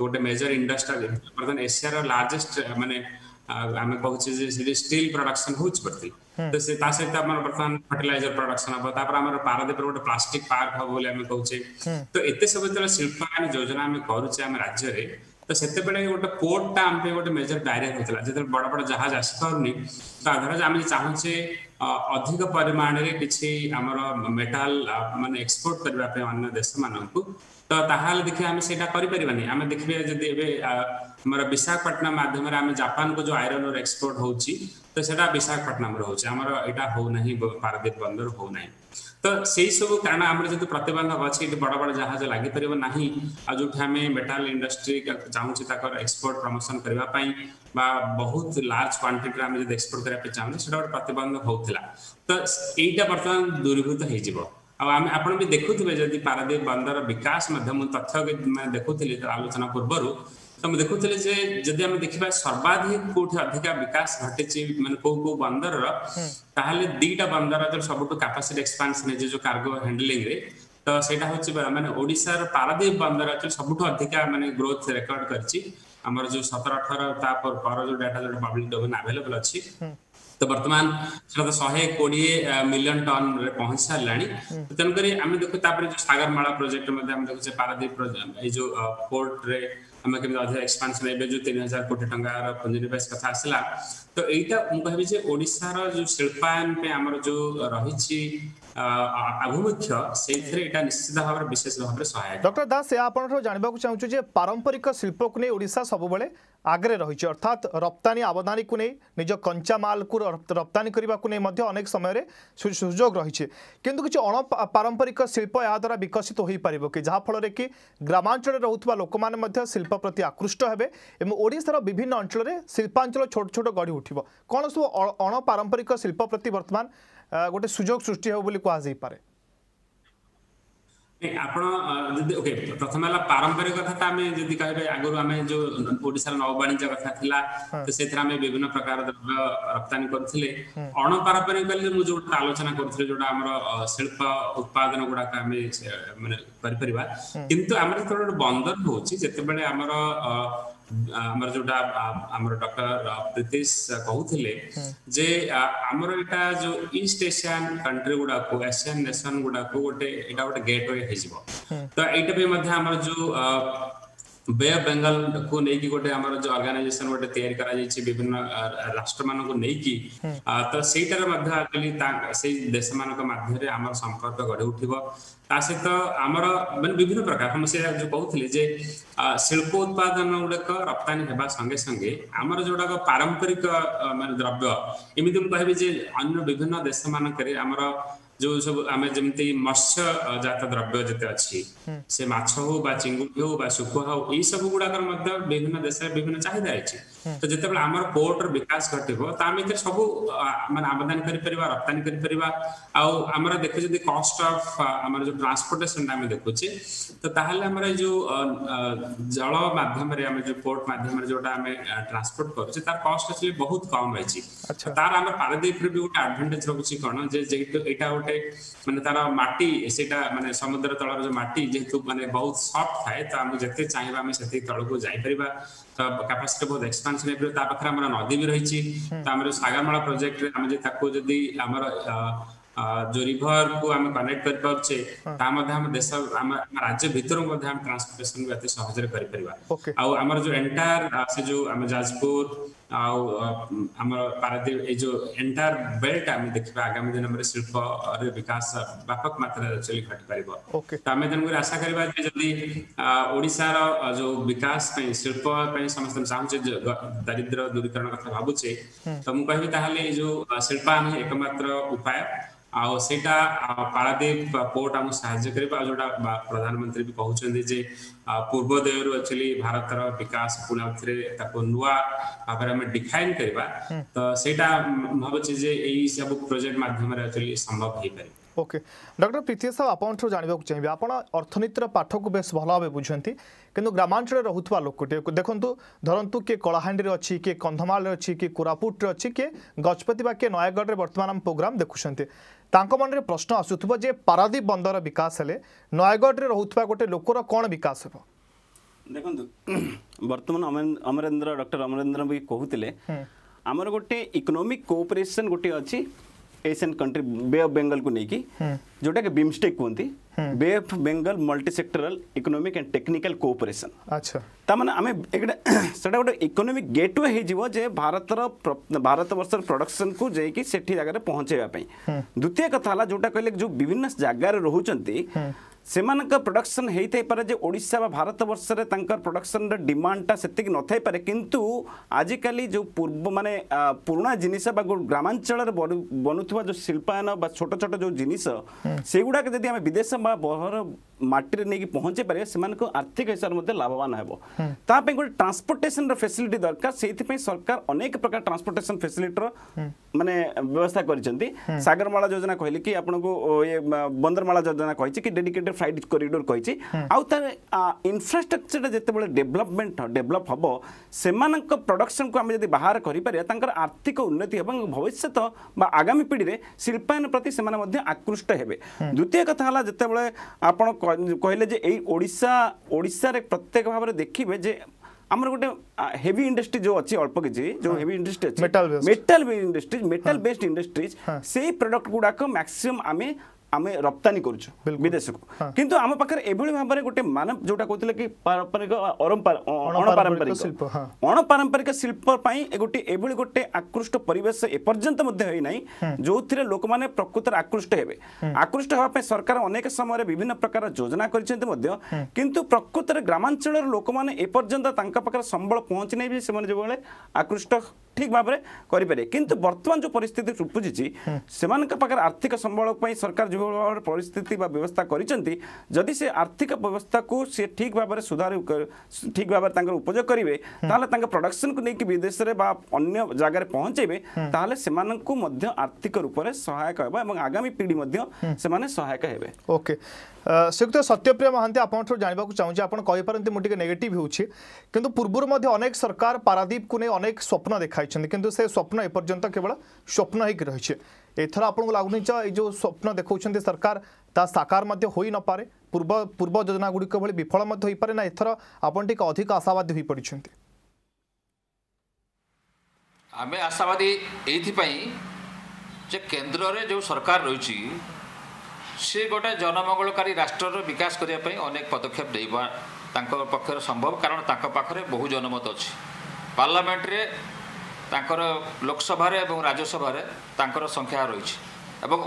D: ଗୋଟେ ମେଜର ଇଣ୍ଡଷ୍ଟ୍ରି ବର୍ତ୍ତମାନ ଏସିଆର ଲାର୍ଜେଷ୍ଟ ମାନେ आमेक बहुत चीज स्टील प्रोडक्शन हो बढ़ती ତ ସେ ତା ସହିତ ଆମର ବର୍ତ୍ତମାନ ଫର୍ଟିଲାଇଜର ପ୍ରଡକ୍ସନ ହବ ତାପରେ ଆମର ପାରାଦୀପରେ ଗୋଟେ ପ୍ଲାଷ୍ଟିକ ପାର୍କ ହବ ବୋଲି ଆମେ କହୁଛେ ତ ଏତେ ସବୁ ଯେତେବେଳେ ଶିଳ୍ପାୟନ ଯୋଜନା ଆମେ କରୁଛେ ଆମ ରାଜ୍ୟରେ ତ ସେତେବେଳେ ଗୋଟେ ପୋର୍ଟଟା ଆମ ପାଇଁ ଗୋଟେ ମେଜର ବ୍ୟାରିୟର ହଉଥିଲା ଯେତେବେଳେ ବଡ ବଡ ଜାହାଜ ଆସିପାରୁନି ତ ଧରାଯାଉ ଆମେ ଚାହୁଁଛେ ଅଧିକ ପରିମାଣରେ କିଛି ଆମର ମେଟାଲ ମାନେ ଏକ୍ସପୋର୍ଟ କରିବା ପାଇଁ ଅନ୍ୟ ଦେଶମାନଙ୍କୁ ତ ତାହେଲେ ଦେଖିବା ଆମେ ସେଇଟା କରିପାରିବାନି ଆମେ ଦେଖିବା ଯଦି ଏବେ ଆମର ବିଶାଖାପାଟଣା ମାଧ୍ୟମରେ ଆମେ ଜାପାନକୁ ଯୋଉ ଆଇରନର ଏକ୍ସପୋର୍ଟ ହଉଛି ତ ସେଟା ବିଶାଖାପାଟଣାମରେ ହଉଛି ଆମର ଏଇଟା ହଉନାହିଁ ପାରାଦୀପ ବନ୍ଦର ହଉନାହିଁ ତ ସେଇ ସବୁ କାରଣ ଆମର ଯେହେତୁ ପ୍ରତିବନ୍ଧକ ଅଛି ଏଠି ବଡ ବଡ ଜାହାଜ ଲାଗିପାରିବ ନାହିଁ ଆଉ ଯୋଉଠି ଆମେ ମେଟାଲ ଇଣ୍ଡଷ୍ଟ୍ରି ଚାହୁଁଛେ ତାଙ୍କର ଏକ୍ସପୋର୍ଟ ପ୍ରମୋସନ କରିବା ପାଇଁ ବା ବହୁତ ଲାର୍ଜ କ୍ୱାଣ୍ଟିଟିରେ ଆମେ ଯଦି ଏକ୍ସପୋର୍ଟ କରିବା ପାଇଁ ଚାହୁଁଛେ ସେଟା ଗୋଟେ ପ୍ରତିବନ୍ଧକ ହଉଥିଲା ତ ଏଇଟା ବର୍ତ୍ତମାନ ଦୂରୀଭୂତ ହେଇଯିବ आम आप देखुवे जदि पारादीप बंदर विकास तथ्य देखुली आलोचना पूर्व तो मुझे देखुले जदि देखा सर्वाधिक कौट अधिका विकास घटी मैं कौ कौ बंदर ताहले दीटा बंदर जो सब कैपासी एक्सपानसन जो कार्गो हैंडलिंग तो सेटा हूँ मैंने ओडार पारादीप बंदर एक्चुअली सब अधिका मैंने ग्रोथ रेकर्ड कर सतर अठर पर जो डाटा जो पब्लिक डोमेन आभेलेबल अच्छी ତ ବର୍ତ୍ତମାନ ସେଟା ତ ଶହେ କୋଡିଏ ମିଲିୟନ ଟନରେ ପହଞ୍ଚି ସାରିଲାଣି ତେଣୁକରି ଆମେ ଦେଖୁ ତାପରେ ଯୋଉ ସାଗରମାଳା ପ୍ରୋଜେକ୍ଟ ମଧ୍ୟ ଆମେ ଦେଖୁଛେ ପାରାଦୀପ ଏଇ ଯୋଉ ପୋର୍ଟରେ आम केमी अधिक एक्सपानसन एवं जो तीन हजार कोटी टकर पुंजीनिवेश कथ आसला तो यहीटा मुझे ओडार जो शिल्पायन आम जो रही ଆଭିମୁଖ୍ୟ ସେଇଥିରେ ଏଇଟା ନିଶ୍ଚିତ ଭାବରେ ବିଶେଷ ଭାବରେ ସହାୟକ
A: ଡକ୍ଟର ଦାସ ଏହା ଆପଣଙ୍କଠୁ ଜାଣିବାକୁ ଚାହୁଁଛୁ ଯେ ପାରମ୍ପରିକ ଶିଳ୍ପକୁ ନେଇ ଓଡ଼ିଶା ସବୁବେଳେ ଆଗରେ ରହିଛି ଅର୍ଥାତ୍ ରପ୍ତାନୀ ଆବଦାନୀକୁ ନେଇ ନିଜ କଞ୍ଚା ମାଲକୁ ରପ୍ତାନୀ କରିବାକୁ ନେଇ ମଧ୍ୟ ଅନେକ ସମୟରେ ସୁଯୋଗ ରହିଛି କିନ୍ତୁ କିଛି ଅଣପାରମ୍ପରିକ ଶିଳ୍ପ ଏହାଦ୍ୱାରା ବିକଶିତ ହୋଇପାରିବ କି ଯାହାଫଳରେ କି ଗ୍ରାମାଞ୍ଚଳରେ ରହୁଥିବା ଲୋକମାନେ ମଧ୍ୟ ଶିଳ୍ପ ଶିଳ୍ପ ପ୍ରତି ଆକୃଷ୍ଟ ହେବେ ଏବଂ ଓଡ଼ିଶାର ବିଭିନ୍ନ ଅଞ୍ଚଳରେ ଶିଳ୍ପାଞ୍ଚଳ ଛୋଟ ଛୋଟ ଗଢ଼ି ଉଠିବ କ'ଣ ସବୁ ଅଣପାରମ୍ପରିକ ଶିଳ୍ପ ପ୍ରତି ବର୍ତ୍ତମାନ ଗୋଟେ ସୁଯୋଗ ସୃଷ୍ଟି ହେବ ବୋଲି କୁହାଯାଇପାରେ
D: ଆପଣ ଯଦି ଓକେ ପ୍ରଥମେ ହେଲା ପାରମ୍ପରିକ କଥା ତ ଆମେ ଯଦି କହିବେ ଆଗରୁ ଆମେ ଯୋଉ ଓଡିଶାର ନୌବାଣିଜ୍ୟ କଥା ଥିଲା ତ ସେଥିରେ ଆମେ ବିଭିନ୍ନ ପ୍ରକାର ଦ୍ରବ୍ୟ ରପ୍ତାନି କରୁଥିଲେ ଅଣ ପାରମ୍ପରିକ କହିଲେ ମୁଁ ଯୋଉଟା ଆଲୋଚନା କରୁଥିଲି ଯୋଉଟା ଆମର ଶିଳ୍ପ ଉତ୍ପାଦନ ଗୁଡାକ ଆମେ ମାନେ କରିପାରିବା କିନ୍ତୁ ଆମର ଯେତେବେଳେ ଗୋଟେ ବନ୍ଦର ହଉଛି ଯେତେବେଳେ ଆମର ଆମର ଯୋଉଟା ଆମର ଡକ୍ଟର ପ୍ରୀତିଶ କହୁଥିଲେ ଯେ ଆମର ଏଇଟା ଯୋଉ ଇଷ୍ଟ ଏସିଆନ କଣ୍ଟ୍ରି ଗୁଡାକୁ ଏସିଆନ ନେସନ ଗୁଡାକୁ ଗୋଟେ ଏଇଟା ଗୋଟେ ଗେଟୱେ ହେଇଯିବ ତ ଏଇଟା ବି ମଧ୍ୟ ଆମର ଯୋଉ ବେ ଅଫ ବେଙ୍ଗଲକୁ ନେଇକି ଗୋଟେ ଆମର ଯୋଉ ଅର୍ଗାନାଇଜେସନ ଗୋଟେ ତିଆରି କରାଯାଇଛି ବିଭିନ୍ନ ରାଷ୍ଟ୍ରମାନଙ୍କୁ ନେଇକି ତ ସେଇଟାରେ ମଧ୍ୟ ଆକ୍ଚୁଆଲି ସେଇ ଦେଶମାନଙ୍କ ମଧ୍ୟରେ ଆମର ସମ୍ପର୍କ ଗଢି ଉଠିବ ତା ସହିତ ଆମର ମାନେ ବିଭିନ୍ନ ପ୍ରକାର ମୁଁ ସେ ଯୋଉ କହୁଥିଲି ଯେ ଶିଳ୍ପ ଉତ୍ପାଦନ ଗୁଡାକ ରପ୍ତାନୀ ହେବା ସଙ୍ଗେ ସଙ୍ଗେ ଆମର ଯୋଉଗୁଡାକ ପାରମ୍ପରିକ ମାନେ ଦ୍ରବ୍ୟ ଏମିତି ମୁଁ କହିବି ଯେ ଅନ୍ୟ ବିଭିନ୍ନ ଦେଶମାନଙ୍କରେ ଆମର ଯୋଉ ସବୁ ଆମେ ଯେମିତି ମତ୍ସ୍ୟ ଜାତ ଦ୍ରବ୍ୟ ଯେତେ ଅଛି ସେ ମାଛ ହଉ ବା ଚିଙ୍ଗୁଡି ହଉ ବା ଶୁଖୁଆ ହଉ ଏଇ ସବୁ ଗୁଡାକର ମଧ୍ୟ ବିଭିନ୍ନ ଦେଶରେ ବିଭିନ୍ନ ଚାହିଦା ରହିଛି हम्म। तो जिते आम पोर्ट रिकाश घटव सब मान आमदानी रप्तानी कर देखे कस्ट अफ आम जो ट्रांसपोर्टेसन आम देखुचे तो जो जल मध्यम जो पोर्ट मध्यम जो ट्रांसपोर्ट कर बहुत कम रही अच्छा। तार आम पारादीप रे
A: भी
D: गोटे आडभेटेज रखी कौन जेटा गोटे मानते तार मटी समुद्र तल मटी जेहतु मानते बहुत सफ्ट थाए तो जिते चाहे तल को कैपासीटी बहुत एक्सपा ସାଙ୍ଗେ ତା ପାଖରେ ଆମର ନଦୀ ବି ରହିଛି ତ ଆମର ସାଗରମାଳା ପ୍ରୋଜେକ୍ଟରେ ଆମେ ଯଦି ତାକୁ ଯଦି ଆମର ଯୋଉ ରିଭର କୁ ଆମେ କନେକ୍ଟ କରିପାରୁଛେ ତା ମଧ୍ୟ ଆମ ଦେଶ ଆମ ରାଜ୍ୟ ଭିତରକୁ ମଧ୍ୟ ଆମେ ଟ୍ରାନ୍ସପୋର୍ଟେସନ ଅତି ସହଜରେ କରିପାରିବା ଆଉ ଆମର ଯୋଉ ଏଣ୍ଟାୟାର ସେ ଯୋଉ ଆମ ଯାଜପୁର ଆଉ ଆମର ପାରାଦ୍ୱୀପ ଏଇ ଯୋଉ ଏଣ୍ଟାୟାର ବେଲ୍ଟ ଆମେ ଦେଖିବା ଆଗାମୀ ଦିନରେ ଶିଳ୍ପରେ ବିକାଶ ବ୍ୟାପକ ମାତ୍ରାରେ ଆକ୍ଚୁଆଲି ଘଟିପାରିବ ତ ଆମେ ତେଣୁକରି ଆଶା କରିବା ଯେ ଯଦି ଓଡ଼ିଶାର ଯୋଉ ବିକାଶ ପାଇଁ ଶିଳ୍ପ ପାଇଁ ସମସ୍ତେ ଚାହୁଁଛେ ଦାରିଦ୍ର ଦୂରୀକରଣ କଥା ଭାବୁଛେ ତ ମୁଁ କହିବି ତାହେଲେ ଏଇ ଯୋଉ ଶିଳ୍ପାୟନ ହିଁ ଏକମାତ୍ର ଉପାୟ ଆଉ ସେଇଟା ପାରାଦୀପ ପୋର୍ଟ ଆମକୁ ସାହାଯ୍ୟ କରିବ ଆଉ ଯୋଉଟା ପ୍ରଧାନମନ୍ତ୍ରୀ ବି କହୁଛନ୍ତି ଯେ ପୂର୍ବୋଦୟରୁ ଆକ୍ଚୁଆଲି ଭାରତର ବିକାଶ ପୁଣି ଆଉଥରେ ତାକୁ ନୂଆ ଭାବରେ ଆମେ ଡିଫାଇନ୍ କରିବା ତ ସେଇଟା ମୁଁ ଭାବୁଛି ଯେ ଏଇ ସବୁ ପ୍ରୋଜେକ୍ଟ ମାଧ୍ୟମରେ ଆକ୍ଚୁଆଲି ସମ୍ଭବ ହେଇପାରିବ
A: ଓକେ ଡକ୍ଟର ପ୍ରୀତି ସାହୁ ଆପଣଙ୍କଠୁ ଜାଣିବାକୁ ଚାହିଁବି ଆପଣ ଅର୍ଥନୀତିର ପାଠକୁ ବେଶ ଭଲ ଭାବେ ବୁଝନ୍ତି କିନ୍ତୁ ଗ୍ରାମାଞ୍ଚଳରେ ରହୁଥିବା ଲୋକଟିଏ ଦେଖନ୍ତୁ ଧରନ୍ତୁ କିଏ କଳାହାଣ୍ଡିରେ ଅଛି କିଏ କନ୍ଧମାଳରେ ଅଛି କିଏ କୋରାପୁଟରେ ଅଛି କିଏ ଗଜପତି ବା କିଏ ନୟାଗଡ଼ରେ ବର୍ତ୍ତମାନ ଆମ ପ୍ରୋଗ୍ରାମ ଦେଖୁଛନ୍ତି ତାଙ୍କ ମନରେ ପ୍ରଶ୍ନ ଆସୁଥିବ ଯେ ପାରାଦ୍ୱୀପ ବନ୍ଦର ବିକାଶ ହେଲେ ନୟାଗଡ଼ରେ ରହୁଥିବା ଗୋଟେ ଲୋକର କ'ଣ ବିକାଶ ହେବ
B: ଦେଖନ୍ତୁ ବର୍ତ୍ତମାନ ଅମରେନ୍ଦ୍ର ଡକ୍ଟର ଅମରେନ୍ଦ୍ର ବି କହୁଥିଲେ ଆମର ଗୋଟେ ଇକୋନୋମିକ୍ କୋଅପରେସନ୍ ଗୋଟିଏ ଅଛି Asian country Bay of Bengal को लेकिन हम्म। जोटा हम्म। अच्छा। [COUGHS] कि BIMSTEC कहुत Bay of Bengal
A: multi
B: sectoral economic and technical cooperation अच्छा तम एक गोटे इकोनोमिक गेटवे हो भारत भारत बर्ष प्रडक्शन को जैकि जगह पहुँचवाई द्वितीय कथा जो कह जो विभिन्न जगार रोच ସେମାନଙ୍କ ପ୍ରଡକ୍ସନ୍ ହେଇଥାଇପାରେ ଯେ ଓଡ଼ିଶା ବା ଭାରତବର୍ଷରେ ତାଙ୍କର ପ୍ରଡକ୍ସନ୍ର ଡିମାଣ୍ଡଟା ସେତିକି ନଥାଇପାରେ କିନ୍ତୁ ଆଜିକାଲି ଯେଉଁ ପୂର୍ବ ମାନେ ପୁରୁଣା ଜିନିଷ ବା ଗ୍ରାମାଞ୍ଚଳରେ ବନୁଥିବା ଯେଉଁ ଶିଳ୍ପାୟନ ବା ଛୋଟ ଛୋଟ ଯେଉଁ ଜିନିଷ ସେଗୁଡ଼ାକ ଯଦି ଆମେ ବିଦେଶ ବା ବହର ମାଟିରେ ନେଇକି ପହଞ୍ଚି ପାରିବେ ସେମାନଙ୍କୁ ଆର୍ଥିକ ହିସାବରେ ମଧ୍ୟ ଲାଭବାନ ହେବ ତା ପାଇଁ ଗୋଟେ ଟ୍ରାନ୍ସପୋର୍ଟେସନର ଫେସିଲିଟି ଦରକାର ସେଇଥିପାଇଁ ସରକାର ଅନେକ ପ୍ରକାର ଟ୍ରାନ୍ସପୋର୍ଟେସନ ଫେସିଲିଟିର ମାନେ ବ୍ୟବସ୍ଥା କରିଛନ୍ତି ସାଗରମାଳା ଯୋଜନା କହିଲେ କି ଆପଣଙ୍କୁ ବନ୍ଦରମାଳା ଯୋଜନା କହିଛି କି ଡେଡିକେଟେଡ୍ ଫ୍ଲାଇଟ୍ କରିଡୋର କହିଛି ଆଉ ତାର ଇନଫ୍ରାଷ୍ଟ୍ରକ୍ଚରଟା ଯେତେବେଳେ ଡେଭଲପମେଣ୍ଟ ଡେଭଲପ ହେବ ସେମାନଙ୍କ ପ୍ରଡକ୍ସନକୁ ଆମେ ଯଦି ବାହାର କରିପାରିବା ତାଙ୍କର ଆର୍ଥିକ ଉନ୍ନତି ହେବ ଏବଂ ଭବିଷ୍ୟତ ବା ଆଗାମୀ ପିଢ଼ିରେ ଶିଳ୍ପାୟନ ପ୍ରତି ସେମାନେ ମଧ୍ୟ ଆକୃଷ୍ଟ ହେବେ ଦ୍ୱିତୀୟ କଥା ହେଲା ଯେତେବେଳେ ଆପଣ କହିଲେ ଯେ ଏଇ ଓଡ଼ିଶା ଓଡ଼ିଶାରେ ପ୍ରତ୍ୟେକ ଭାବରେ ଦେଖିବେ ଯେ ଆମର ଗୋଟେ ହେଭି ଇଣ୍ଡଷ୍ଟ୍ରି ଯେଉଁ ଅଛି ଅଳ୍ପ କିଛି ଯେଉଁ ହେଭି ଇଣ୍ଡଷ୍ଟ୍ରି ଅଛି
A: metal
B: metal industries metal based industries ସେଇ ପ୍ରଡକ୍ଟ ଗୁଡ଼ାକ ମ୍ୟାକ୍ସିମମ୍ ଆମେ ଆମେ ରପ୍ତାନୀ କରୁଛୁ ବିଦେଶକୁ କିନ୍ତୁ ଆମ ପାଖରେ ଏଭଳି ଭାବରେ ଗୋଟେ ମାନେ ଯୋଉଟା କହୁଥିଲେ କି ପାରମ୍ପରିକ
A: ଅଣପାରମ୍ପରିକ ଶିଳ୍ପ
B: ଅଣପାରମ୍ପରିକ ଶିଳ୍ପ ପାଇଁ ଗୋଟେ ଏଭଳି ଗୋଟେ ଆକୃଷ୍ଟ ପରିବେଶ ଏପର୍ଯ୍ୟନ୍ତ ମଧ୍ୟ ହୋଇନାହିଁ ଯୋଉଥିରେ ଲୋକମାନେ ପ୍ରକୃତରେ ଆକୃଷ୍ଟ ହେବେ ଆକୃଷ୍ଟ ହେବା ପାଇଁ ସରକାର ଅନେକ ସମୟରେ ବିଭିନ୍ନ ପ୍ରକାର ଯୋଜନା କରିଛନ୍ତି ମଧ୍ୟ କିନ୍ତୁ ପ୍ରକୃତରେ ଗ୍ରାମାଞ୍ଚଳର ଲୋକମାନେ ଏପର୍ଯ୍ୟନ୍ତ ତାଙ୍କ ପାଖରେ ସମ୍ବଳ ପହଞ୍ଚି ନାହିଁ ବି ସେମାନେ ଯେଭଳି ଆକୃଷ୍ଟ ଠିକ ଭାବରେ କରିପାରିବେ କିନ୍ତୁ ବର୍ତ୍ତମାନ ଯୋଉ ପରିସ୍ଥିତି ଉପୁଜିଛି ସେମାନଙ୍କ ପାଖରେ ଆର୍ଥିକ ସମ୍ବଳ ପାଇଁ ସରକାର परिस्थित व्यवस्था करदी आर्थिक व्यवस्था को सी ठीक भाव में सुधार ठीक भाव में उपयोग करेंगे तालोले प्रडक्शन को लेकिन विदेश में जगार पहुँचे तालोले से आर्थिक रूप से सहायक हे और आगामी पीढ़ी से
A: सहायक हे ओके श्रीयुक्त सत्यप्रिय महां आप जानवाक चाहिए आपड़ कहीपरती मुझे नेगेट होती पूर्व अनेक सरकार पारादीप को नहीं अनेक स्वप्न देखा कि स्वप्न एपर्तंत केवल स्वप्न होकर रही है ଏଥର ଆପଣଙ୍କୁ ଲାଗୁନି ଯେ ଏଇ ଯେଉଁ ସ୍ୱପ୍ନ ଦେଖାଉଛନ୍ତି ସରକାର ତା ସାକାର ମଧ୍ୟ ହୋଇନପାରେ ପୂର୍ବ ପୂର୍ବ ଯୋଜନା ଗୁଡ଼ିକ ଭଳି ବିଫଳ ମଧ୍ୟ ହୋଇପାରେ ନା ଏଥର ଆପଣ ଟିକେ ଅଧିକ ଆଶାବାଦୀ ହୋଇପଡ଼ିଛନ୍ତି
C: ଆମେ ଆଶାବାଦୀ ଏଇଥିପାଇଁ ଯେ କେନ୍ଦ୍ରରେ ଯେଉଁ ସରକାର ରହିଛି ସେ ଗୋଟେ ଜନମଙ୍ଗଳକାରୀ ରାଷ୍ଟ୍ରର ବିକାଶ କରିବା ପାଇଁ ଅନେକ ପଦକ୍ଷେପ ଦେବା ତାଙ୍କ ପକ୍ଷରେ ସମ୍ଭବ କାରଣ ତାଙ୍କ ପାଖରେ ବହୁ ଜନମତ ଅଛି ପାର୍ଲାମେଣ୍ଟରେ ତାଙ୍କର ଲୋକସଭାରେ ଏବଂ ରାଜ୍ୟସଭାରେ ତାଙ୍କର ସଂଖ୍ୟା ରହିଛି ଏବଂ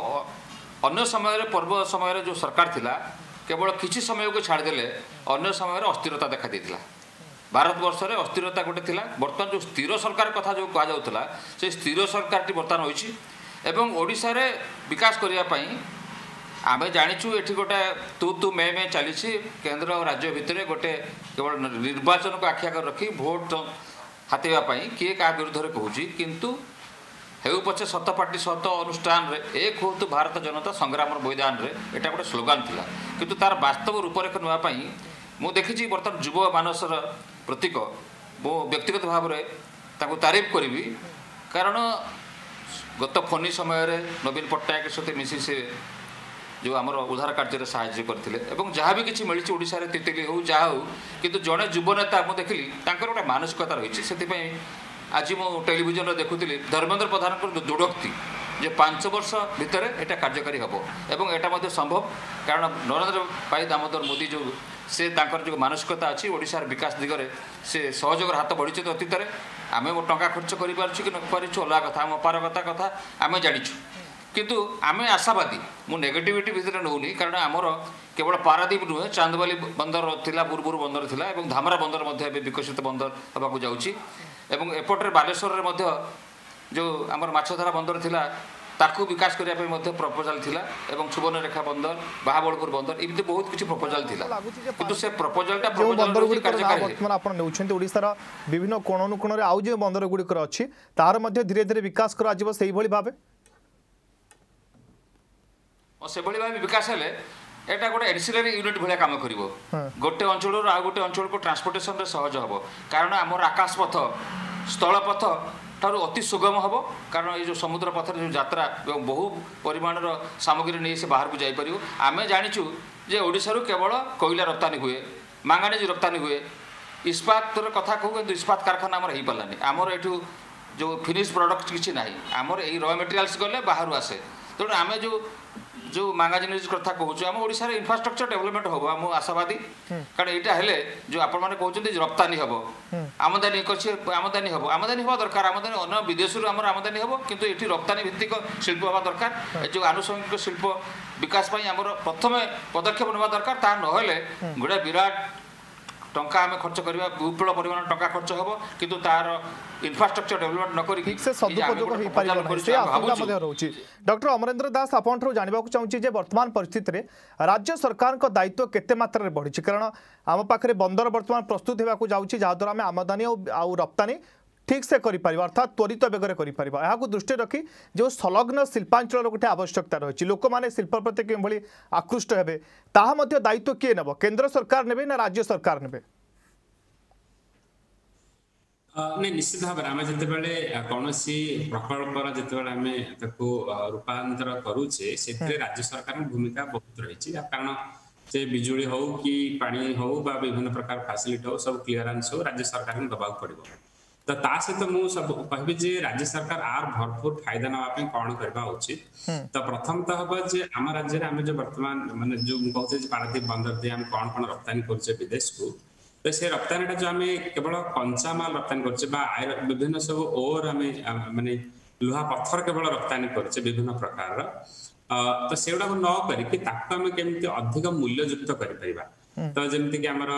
C: ଅନ୍ୟ ସମୟରେ ପର୍ବ ସମୟରେ ଯେଉଁ ସରକାର ଥିଲା କେବଳ କିଛି ସମୟକୁ ଛାଡ଼ିଦେଲେ ଅନ୍ୟ ସମୟରେ ଅସ୍ଥିରତା ଦେଖାଦେଇଥିଲା ଭାରତବର୍ଷରେ ଅସ୍ଥିରତା ଗୋଟେ ଥିଲା ବର୍ତ୍ତମାନ ଯେଉଁ ସ୍ଥିର ସରକାର କଥା ଯେଉଁ କୁହାଯାଉଥିଲା ସେ ସ୍ଥିର ସରକାରଟି ବର୍ତ୍ତମାନ ହୋଇଛି ଏବଂ ଓଡ଼ିଶାରେ ବିକାଶ କରିବା ପାଇଁ ଆମେ ଜାଣିଛୁ ଏଠି ଗୋଟେ ତୁ ତୁ ମେ ମେ ଚାଲିଛି କେନ୍ଦ୍ର ଆଉ ରାଜ୍ୟ ଭିତରେ ଗୋଟେ କେବଳ ନିର୍ବାଚନକୁ ଆଖି ଆଗରେ ରଖି ଭୋଟ୍ ହାତେଇବା ପାଇଁ କିଏ କାହା ବିରୁଦ୍ଧରେ କହୁଛି କିନ୍ତୁ ହେଉ ପଛେ ସତ ପାର୍ଟି ସତ ଅନୁଷ୍ଠାନରେ ଏକ ହୁଅନ୍ତୁ ଭାରତ ଜନତା ସଂଗ୍ରାମର ମୈଦାନରେ ଏଇଟା ଗୋଟେ ସ୍ଲୋଗାନ ଥିଲା କିନ୍ତୁ ତାର ବାସ୍ତବ ରୂପରେଖ ନେବା ପାଇଁ ମୁଁ ଦେଖିଛି ବର୍ତ୍ତମାନ ଯୁବ ମାନସର ପ୍ରତୀକ ମୁଁ ବ୍ୟକ୍ତିଗତ ଭାବରେ ତାଙ୍କୁ ତାରିଫ କରିବି କାରଣ ଗତ ଫନି ସମୟରେ ନବୀନ ପଟ୍ଟନାୟକ ସହିତ ମିଶି ସେ ଯେଉଁ ଆମର ଉଦ୍ଧାର କାର୍ଯ୍ୟରେ ସାହାଯ୍ୟ କରିଥିଲେ ଏବଂ ଯାହା ବି କିଛି ମିଳିଛି ଓଡ଼ିଶାରେ ତିତିଲି ହେଉ ଯାହା ହେଉ କିନ୍ତୁ ଜଣେ ଯୁବନେତା ମୁଁ ଦେଖିଲି ତାଙ୍କର ଗୋଟେ ମାନସିକତା ରହିଛି ସେଥିପାଇଁ ଆଜି ମୁଁ ଟେଲିଭିଜନରେ ଦେଖୁଥିଲି ଧର୍ମେନ୍ଦ୍ର ପ୍ରଧାନଙ୍କର ଦୃଢ଼ୋକ୍ତି ଯେ ପାଞ୍ଚ ବର୍ଷ ଭିତରେ ଏଇଟା କାର୍ଯ୍ୟକାରୀ ହେବ ଏବଂ ଏଇଟା ମଧ୍ୟ ସମ୍ଭବ କାରଣ ନରେନ୍ଦ୍ର ଭାଇ ଦାମୋଦର ମୋଦି ଯେଉଁ ସେ ତାଙ୍କର ଯେଉଁ ମାନସିକତା ଅଛି ଓଡ଼ିଶାର ବିକାଶ ଦିଗରେ ସେ ସହଯୋଗର ହାତ ବଢ଼ିଛି ଅତୀତରେ ଆମେ ଟଙ୍କା ଖର୍ଚ୍ଚ କରିପାରୁଛୁ କି ନ କରିଛୁ ଅଲଗା କଥା ଆମ ଅପାରଗତା କଥା ଆମେ ଜାଣିଛୁ କିନ୍ତୁ ଆମେ ଆଶାବାଦୀ ମୁଁ ନେଗେଟିଭିଟି ଭିତରେ ନେଉନି କାରଣ ଆମର କେବଳ ପାରାଦ୍ୱୀପ ନୁହେଁ ଚାନ୍ଦବାଲି ବନ୍ଦର ଥିଲା ପୂର୍ବରୁ ବନ୍ଦର ଥିଲା ଏବଂ ଧାମରା ବନ୍ଦର ମଧ୍ୟ ଏବେ ବିକଶିତ ବନ୍ଦର ହେବାକୁ ଯାଉଛି ଏବଂ ଏପଟରେ ବାଲେଶ୍ୱରରେ ମଧ୍ୟ ଯେଉଁ ଆମର ମାଛଧରା ବନ୍ଦର ଥିଲା ତାକୁ ବିକାଶ କରିବା ପାଇଁ ମଧ୍ୟ ପ୍ରପୋଜାଲ୍ ଥିଲା ଏବଂ ସୁବର୍ଣ୍ଣରେଖା ବନ୍ଦର ବାହାବଳପୁର ବନ୍ଦର ଏମିତି ବହୁତ କିଛି ପ୍ରପୋଜାଲ୍ ଥିଲା କିନ୍ତୁ ସେ ପ୍ରପୋଜାଲ୍ଟା
A: ବର୍ତ୍ତମାନ ଆପଣ ନେଉଛନ୍ତି ଓଡ଼ିଶାର ବିଭିନ୍ନ କୋଣ ଅନୁକୋଣରେ ଆଉ ଯେଉଁ ବନ୍ଦର ଗୁଡ଼ିକର ଅଛି ତାହାର ମଧ୍ୟ ଧୀରେ ଧୀରେ ବିକାଶ କରାଯିବ ସେଇଭଳି ଭାବେ
C: ସେଭଳି ଭାବେ ବିକାଶ ହେଲେ ଏଇଟା ଗୋଟେ ଏନ୍ସିଲରୀ ୟୁନିଟ୍ ଭଳିଆ କାମ କରିବ ଗୋଟେ ଅଞ୍ଚଳରୁ ଆଉ ଗୋଟେ ଅଞ୍ଚଳକୁ ଟ୍ରାନ୍ସପୋର୍ଟେସନ୍ରେ ସହଜ ହେବ କାରଣ ଆମର ଆକାଶ ପଥ ସ୍ଥଳ ପଥ ଠାରୁ ଅତି ସୁଗମ ହେବ କାରଣ ଏଇ ଯେଉଁ ସମୁଦ୍ର ପଥରେ ଯେଉଁ ଯାତ୍ରା ଏବଂ ବହୁ ପରିମାଣର ସାମଗ୍ରୀ ନେଇ ସେ ବାହାରକୁ ଯାଇପାରିବ ଆମେ ଜାଣିଛୁ ଯେ ଓଡ଼ିଶାରୁ କେବଳ କୋଇଲା ରପ୍ତାନୀ ହୁଏ ମାଙ୍ଗାନିଜ ରପ୍ତାନୀ ହୁଏ ଇସ୍ପାତର କଥା କହୁ କିନ୍ତୁ ଇସ୍ପାତ କାରଖାନା ଆମର ହେଇପାରିଲାନି ଆମର ଏଠୁ ଯେଉଁ ଫିନିଶ୍ ପ୍ରଡ଼କ୍ଟ କିଛି ନାହିଁ ଆମର ଏଇ ର ମେଟେରିଆଲ୍ସ ଗଲେ ବାହାରୁ ଆସେ ତେଣୁ ଆମେ ଯେଉଁ ଯେଉଁ ମାଗାଜିନ୍ କଥା କହୁଛୁ ଆମ ଓଡ଼ିଶାରେ ଇନଫ୍ରାଷ୍ଟ୍ରକ୍ଚର ଡେଭଲପମେଣ୍ଟ ହେବ ଆମ ଆଶାବାଦୀ କାରଣ ଏଇଟା ହେଲେ ଯେଉଁ ଆପଣମାନେ କହୁଛନ୍ତି ରପ୍ତାନୀ ହେବ ଆମଦାନୀ କରିଛି ଆମଦାନୀ ହେବ ଆମଦାନୀ ହେବା ଦରକାର ଆମଦାନୀ ଅନ୍ୟ ବିଦେଶରୁ ଆମର ଆମଦାନୀ ହେବ କିନ୍ତୁ ଏଠି ରପ୍ତାନୀ ଭିତ୍ତିକ ଶିଳ୍ପ ହେବା ଦରକାର ଏ ଯେଉଁ ଆନୁଷଙ୍ଗିକ ଶିଳ୍ପ ବିକାଶ ପାଇଁ ଆମର ପ୍ରଥମେ ପଦକ୍ଷେପ ନେବା ଦରକାର ତାହା ନହେଲେ ଗୋଟେ ବିରାଟ ଟଙ୍କା ଆମେ ଖର୍ଚ୍ଚ କରିବା ବିପୁଳ ପରିମାଣର ଟଙ୍କା ଖର୍ଚ୍ଚ ହେବ କିନ୍ତୁ ତାର ଇନଫ୍ରାଷ୍ଟ୍ରକ୍ଚର ଡେଭଲପମେଣ୍ଟ
A: ନକରିକି ସେ ସଦୁପଯୋଗ ହୋଇପାରିବ ଡକ୍ଟର ଅମରେନ୍ଦ୍ର ଦାସ ଆପଣଙ୍କଠୁ ଜାଣିବାକୁ ଚାହୁଁଛି ଯେ ବର୍ତ୍ତମାନ ପରିସ୍ଥିତିରେ ରାଜ୍ୟ ସରକାରଙ୍କ ଦାୟିତ୍ୱ କେତେ ମାତ୍ରାରେ ବଢ଼ିଛି କାରଣ ଆମ ପାଖରେ ବନ୍ଦର ବର୍ତ୍ତମାନ ପ୍ରସ୍ତୁତ ହେବାକୁ ଯାଉଛି ଯାହାଦ୍ୱାରା ଆମେ ଆମଦାନୀ ଆଉ ରପ୍ତାନୀ ଠିକ୍ ସେ କରିପାରିବା ଅର୍ଥାତ୍ ତ୍ୱରିତ ବେଗରେ କରିପାରିବା ଏହାକୁ ଦୃଷ୍ଟିରେ ରଖି ଯେଉଁ ସଂଲଗ୍ନ ଶିଳ୍ପାଞ୍ଚଳର ଗୋଟେ ଆବଶ୍ୟକତା ରହିଛି ଲୋକମାନେ ଶିଳ୍ପ ପ୍ରତି କିଭଳି ଆକୃଷ୍ଟ ହେବେ ତାହା ମଧ୍ୟ ଦାୟିତ୍ୱ କିଏ ନେବ କେନ୍ଦ୍ର ସରକାର ନେବେ ନା ରାଜ୍ୟ ସରକାର ନେବେ
D: ନାଇଁ ନିଶ୍ଚିତ ଭାବରେ ଆମେ ଯେତେବେଳେ କୌଣସି ପ୍ରକଳ୍ପର ଯେତେବେଳେ ଆମେ ତାକୁ ରୂପାନ୍ତର କରୁଛେ ସେଥିରେ ରାଜ୍ୟ ସରକାରଙ୍କ ଭୂମିକା ବହୁତ ରହିଛି କାରଣ ସେ ବିଜୁଳି ହଉ କି ପାଣି ହଉ ବା ବିଭିନ୍ନ ପ୍ରକାର ଫାସିଲିଟି ହଉ ସବୁ କ୍ଲିୟରାନ୍ସ ହଉ ରାଜ୍ୟ ସରକାରଙ୍କୁ ଦେବାକୁ ପଡିବ ତ ତା ସହିତ ମୁଁ ସବୁ କହିବି ଯେ ରାଜ୍ୟ ସରକାର ଆର ଭରପୁର ଫାଇଦା ନେବା ପାଇଁ କ'ଣ କରିବା ଉଚିତ ତ ପ୍ରଥମତଃ ହବ ଯେ ଆମ ରାଜ୍ୟରେ ଆମେ ଯୋଉ ବର୍ତ୍ତମାନ ମାନେ ଯୋଉ କହୁଛେ ଯେ ପାରାଦୀପ ବନ୍ଦର ଦେଇ ଆମେ କ'ଣ କ'ଣ ରପ୍ତାନୀ କରୁଛେ ବିଦେଶକୁ ତ ସେ ରପ୍ତାନୀଟା ଯୋଉ ଆମେ କେବଳ କଞ୍ଚାମାଲ ରପ୍ତାନୀ କରୁଛେ ବା ବିଭିନ୍ନ ସବୁ ଓର ଆମେ ମାନେ ଲୁହା ପଥର କେବଳ ରପ୍ତାନୀ କରୁଛେ ବିଭିନ୍ନ ପ୍ରକାରର ତ ସେଗୁଡାକୁ ନ କରିକି ତାକୁ ଆମେ କେମିତି ଅଧିକ ମୂଲ୍ୟଯୁକ୍ତ କରିପାରିବା ତ ଯେମିତିକି ଆମର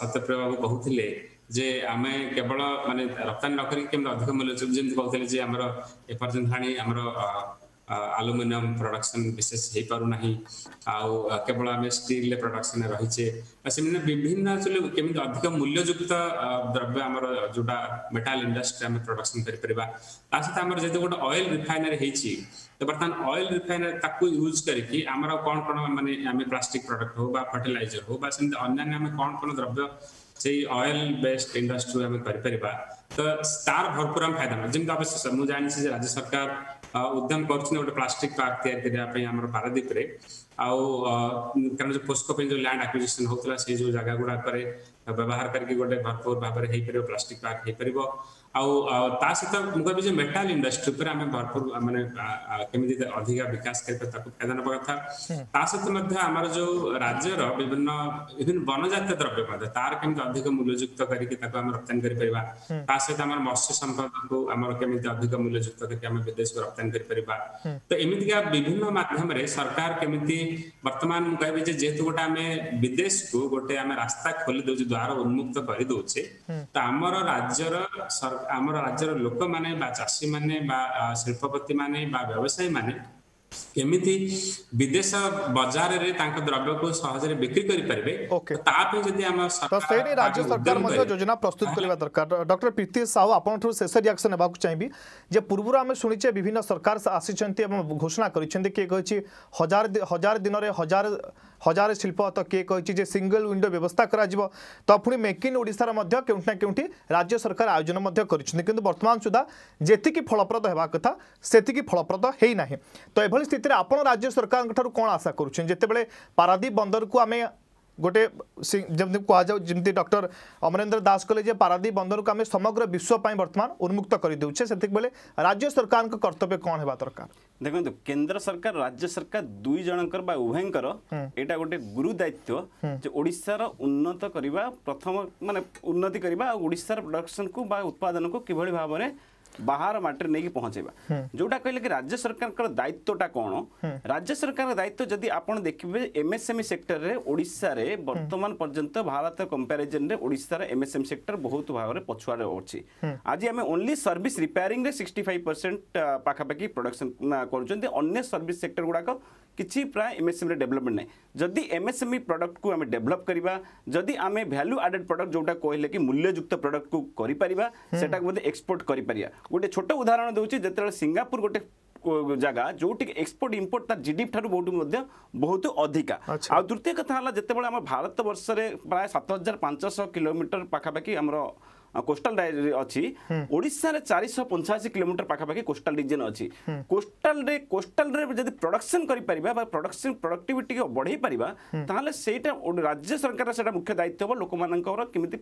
D: ସତ୍ୟପ୍ରିୟ ବାବୁ କହୁଥିଲେ ଯେ ଆମେ କେବଳ ମାନେ ରପ୍ତାନୀ ନ କରିକି କେମିତି ଅଧିକ ମୂଲ୍ୟ ଯେମିତି କହୁଥିଲେ ଯେ ଆମର ଏପର୍ଯ୍ୟନ୍ତ ହାଣି ଆମର ଆଲୁମିନିୟମ ପ୍ରଡକ୍ସନ ବିଶେଷ ହେଇପାରୁନାହିଁ ଆଉ କେବଳ ଆମେ ଷ୍ଟିଲରେ ପ୍ରଡକ୍ସନ ରହିଛେ ସେମାନେ ବିଭିନ୍ନ କେମିତି ଅଧିକ ମୂଲ୍ୟଯୁକ୍ତ ଦ୍ରବ୍ୟ ଆମର ଯୋଉଟା ମେଟାଲ ଇଣ୍ଡଷ୍ଟ୍ରି ଆମେ ପ୍ରଡକ୍ସନ କରିପାରିବା ତା ସହିତ ଆମର ଯେହେତୁ ଗୋଟେ ଅଏଲ ରିଫାଇନାରୀ ହେଇଛି ତ ବର୍ତ୍ତମାନ ଅଏଲ ରିଫାଇନାରୀ ତାକୁ ୟୁଜ କରିକି ଆମର କ'ଣ କ'ଣ ମାନେ ଆମେ ପ୍ଲାଷ୍ଟିକ ପ୍ରଡକ୍ଟ ହଉ ବା ଫର୍ଟିଲାଇଜର ହଉ ବା ସେମିତି ଅନ୍ୟାନ୍ୟ ଆମେ କ'ଣ କ'ଣ ଦ୍ରବ୍ୟ ସେଇ ଅଏଲ ବେସ୍ଡ ଇଣ୍ଡଷ୍ଟ୍ରିରୁ ଆମେ କରିପାରିବା ତ ତାର ଭରପୁର ଆମେ ଫାଇଦା ମିଳିବ ଯେମିତି ଅବଶ୍ୟ ମୁଁ ଜାଣିଛି ଯେ ରାଜ୍ୟ ସରକାର ଉଦ୍ୟମ କରୁଛନ୍ତି ଗୋଟେ ପ୍ଲାଷ୍ଟିକ ପାର୍କ ତିଆରି କରିବା ପାଇଁ ଆମର ପାରାଦ୍ୱୀପରେ ଆଉ କାରଣ ଯୋଉ ପୋସ୍କୋ ପାଇଁ ଯୋଉ ଲ୍ୟାଣ୍ଡ ଆକ୍ୱିଜିସନ ହଉଥିଲା ସେଇ ଯୋଉ ଜାଗା ଗୁଡାକରେ ବ୍ୟବହାର କରିକି ଗୋଟେ ଭରପୁର ଭାବରେ ହେଇପାରିବ ପ୍ଲାଷ୍ଟିକ ପାର୍କ ହେଇପାରିବ ଆଉ ତା ସହିତ ମୁଁ କହିବି ଯେ ମେଟାଲ ଇଣ୍ଡଷ୍ଟ୍ରି ଉପରେ ଆମେ ଭରପୁର ମାନେ କେମିତି ଅଧିକା ବିକାଶ କରିପାରିବା ତାକୁ ଫାଇଦା ନେବା କଥା ତା ସହିତ ମଧ୍ୟ ଆମର ଯୋଉ ରାଜ୍ୟର ବିଭିନ୍ନ ଇଭିନ୍ ବନଜାତୀୟ ଦ୍ରବ୍ୟ ମଧ୍ୟ ତାର କେମିତି ଅଧିକ ମୂଲ୍ୟଯୁକ୍ତ କରିକି ତାକୁ ଆମେ ରପ୍ତାନୀ କରିପାରିବା ତା ସହିତ ଆମର ମତ୍ସ୍ୟ ସମ୍ପଦକୁ ଆମର କେମିତି ଅଧିକ ମୂଲ୍ୟଯୁକ୍ତ କରିକି ଆମେ ବିଦେଶକୁ ରପ୍ତାନୀ କରିପାରିବା ତ ଏମିତିକା ବିଭିନ୍ନ ମାଧ୍ୟମରେ ସରକାର କେମିତି ବର୍ତ୍ତମାନ ମୁଁ କହିବି ଯେ ଯେହେତୁ ଗୋଟେ ଆମେ ବିଦେଶକୁ ଗୋଟେ ଆମେ ରାସ୍ତା ଖୋଲି ଦଉଛେ ଦ୍ୱାର ଉନ୍ମୁକ୍ତ କରିଦଉଛେ ତ ଆମର ରାଜ୍ୟର ସରକାର ଆମ ରାଜ୍ୟର ଲୋକମାନେ ବା ଚାଷୀମାନେ ବା ଶିଳ୍ପପତିମାନେ ବା ବ୍ୟବସାୟୀମାନେ
A: साहू आपन थ्रू सेस सरकार आसी घोषणा कर हजार दिन रे हजार हजार शिल्प तो किए कहि सिंगल विंडो व्यवस्था कर जिवो मेक इन ओडिसा राज्य सरकार आयोजन मध्य करि फलप्रद हेबा कथा सेति फलप्रद हेई तो एभल परिस्थिति स्थिति आप राज्य सरकार कौन आशा करते पारादीप बंदर को आम गोटे जमी कहु डक्टर अमरेन्द्र दास कले पारादीप बंदर को आम समग्र विश्वपाई बर्तमान उन्मुक्त करदे से बेले राज्य सरकार कर्तव्य कौन है दरकार देखो तो केन्द्र सरकार राज्य सरकार दुई जनकर उभयंकर एटा गोटे
B: गुरु दायित्व जो ओडार उन्नत करवा प्रथम माने उन्नति करवाशार प्रडक्शन को उत्पादन को किभ भाव में बाहर मटर नहीं पहुंचेगा जोटा कहले कि राज्य सरकार दायित्वटा कौन राज्य सरकार दायित्व जदि आप देखिए एम एस एम सेक्टर में ओडा बर्तमान पर्यटन भारत कंपेरिजन ओडार एम एस एम सेक्टर बहुत भाव में पछुआर अच्छे आज आम only service repairing sixty five percent पाखापाखि production कर सर्विस सेक्टर गुड़ाक किसी प्राय एम एस एम डेभलपमेंट ना जदि M S M E product को आम डेभलप करवा जदि आम भैल्यू आडेड प्रडक्ट जोटा कहले कि मूल्ययुक्त प्रडक्ट को करपरिया से एक्सपोर्ट करपरिया ଗୋଟେ ଛୋଟ ଉଦାହରଣ ଦେଉଛି ଯେତେବେଳେ ସିଙ୍ଗାପୁର ଗୋଟେ ଜାଗା ଯେଉଁଠିକି ଏକ୍ସପୋର୍ଟ ଇମ୍ପୋର୍ଟ ତାର ଜିଡିପି ଠାରୁ ବହୁତ ମଧ୍ୟ ବହୁତ ଅଧିକା ଆଉ ଦ୍ୱିତୀୟ କଥା ହେଲା ଯେତେବେଳେ ଆମ ଭାରତ ବର୍ଷରେ ପ୍ରାୟ ସାତ ହଜାର ପାଞ୍ଚଶହ କିଲୋମିଟର ପାଖାପାଖି ଆମର কোস্টাল ଅଛି ଓଡ଼ିଶାରେ ଚାରିଶହ ପଞ୍ଚାଅଶୀ କିଲୋମିଟର ପାଖାପାଖି କୋଷ୍ଟାଲ ରିଜିଅନ୍ ଅଛି କୋଷ୍ଟାଲରେ କୋଷ୍ଟାଲରେ ଯଦି ପ୍ରଡକ୍ସନ୍ କରିପାରିବା ବା ପ୍ରଡକ୍ସନ୍ ପ୍ରଡକ୍ଟିଭିଟିକୁ ବଢ଼େଇ ପାରିବା ତାହେଲେ ସେଇଟା ରାଜ୍ୟ ସରକାରର ସେଇଟା ମୁଖ୍ୟ ଦାୟିତ୍ୱ ହେବ ଲୋକମାନଙ୍କର କେମିତି